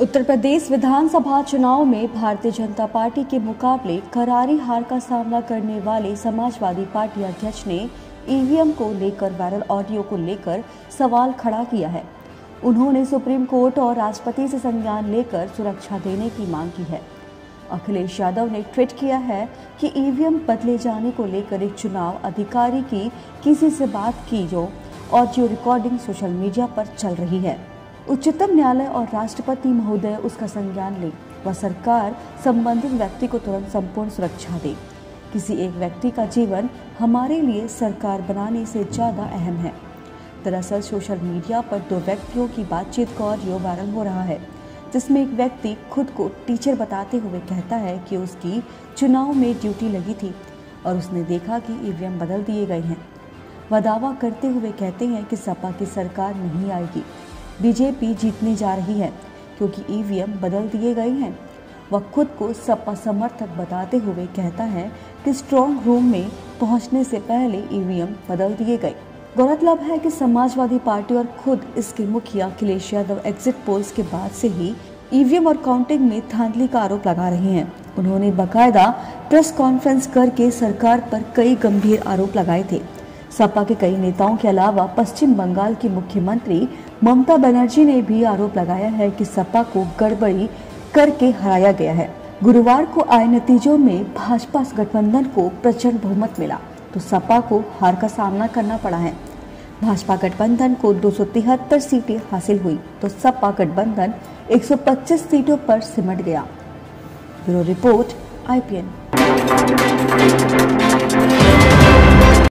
उत्तर प्रदेश विधानसभा चुनाव में भारतीय जनता पार्टी के मुकाबले करारी हार का सामना करने वाले समाजवादी पार्टी अध्यक्ष ने ईवीएम को लेकर वायरल ऑडियो को लेकर सवाल खड़ा किया है। उन्होंने सुप्रीम कोर्ट और राष्ट्रपति से संज्ञान लेकर सुरक्षा देने की मांग की है। अखिलेश यादव ने ट्वीट किया है कि ईवीएम बदले जाने को लेकर एक चुनाव अधिकारी की किसी से बात की जो ऑडियो रिकॉर्डिंग सोशल मीडिया पर चल रही है। उच्चतम न्यायालय और राष्ट्रपति महोदय उसका संज्ञान ले व सरकार संबंधित व्यक्ति को तुरंत संपूर्ण सुरक्षा दे। किसी एक व्यक्ति का जीवन हमारे लिए सरकार बनाने से ज़्यादा अहम है। दरअसल सोशल मीडिया पर दो व्यक्तियों की बातचीत का ऑडियो वायरल हो रहा है। जिसमें एक व्यक्ति खुद को टीचर बताते हुए कहता है कि उसकी चुनाव में ड्यूटी लगी थी और उसने देखा कि ईवीएम बदल दिए गए हैं। वह दावा करते हुए कहते हैं कि सपा की सरकार नहीं आएगी। बीजेपी जीतने जा रही है, क्योंकि ईवीएम बदल दिए गए हैं। वह खुद को सपा समर्थक बताते हुए कहता है कि स्ट्रॉन्ग रूम में पहुँचने से पहले ईवीएम बदल दिए गए। गौरतलब है कि समाजवादी पार्टी और खुद इसके मुखिया अखिलेश यादव एग्जिट पोल्स के बाद से ही ईवीएम और काउंटिंग में धांधली का आरोप लगा रहे हैं। उन्होंने बकायदा प्रेस कॉन्फ्रेंस करके सरकार पर कई गंभीर आरोप लगाए थे। सपा के कई नेताओं के अलावा पश्चिम बंगाल की मुख्यमंत्री ममता बनर्जी ने भी आरोप लगाया है कि सपा को गड़बड़ी करके हराया गया है। गुरुवार को आए नतीजों में भाजपा गठबंधन को प्रचंड बहुमत मिला। तो सपा को हार का सामना करना पड़ा है। भाजपा गठबंधन को दो सौ तिहत्तर सीटें हासिल हुई तो सपा गठबंधन 125 सीटों पर सिमट गया। Bureau report, IPN.